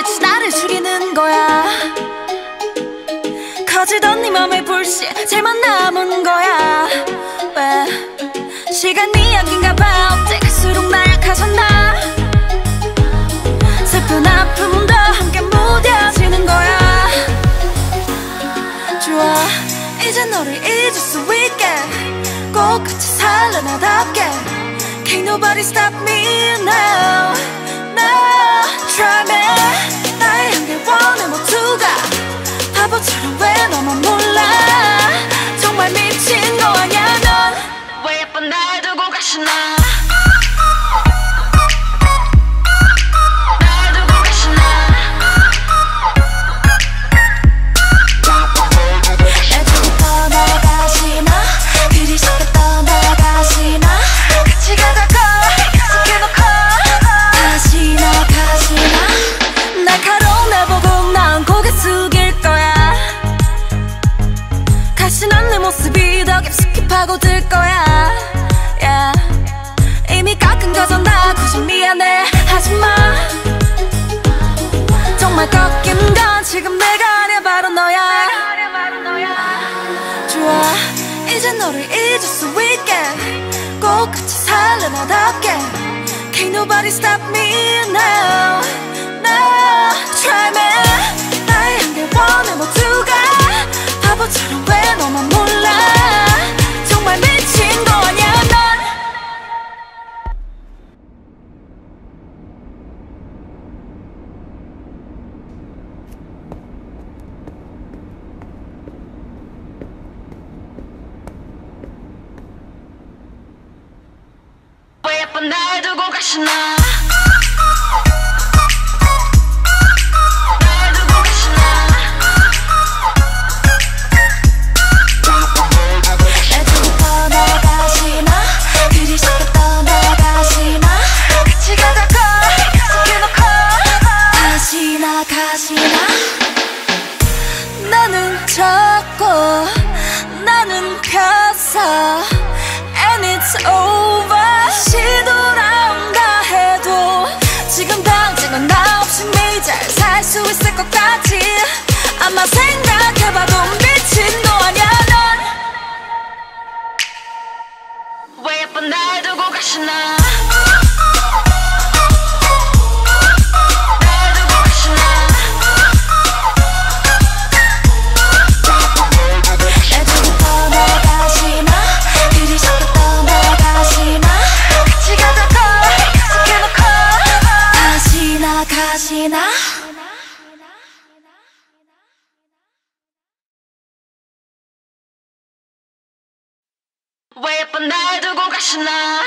도대체 나를 죽이는 거야? 거지던 네 맘에 불씨 잘만 남은 거야. 왜? 시간이 약인가 봐. 어째 갈수록 날 가선다 슬픈 아픔도 함께 무뎌지는 거야. 좋아 이제 너를 잊을 수 있게. 꼭 같이 살래 나답게. Can't nobody stop me now. 거야. 가시난 내 모습이 더 깊숙이 파고들 거야 정말 꺾인 건 지금 내가 아니야 바로 너야. 좋아 이제 너를 잊을 수 있게. 꼭 같이 살래 나답게. Can't nobody stop me now. No try me 왜 예쁜 날 두고 가시나? 같이 가자 왜 예쁜 날 두고 가시나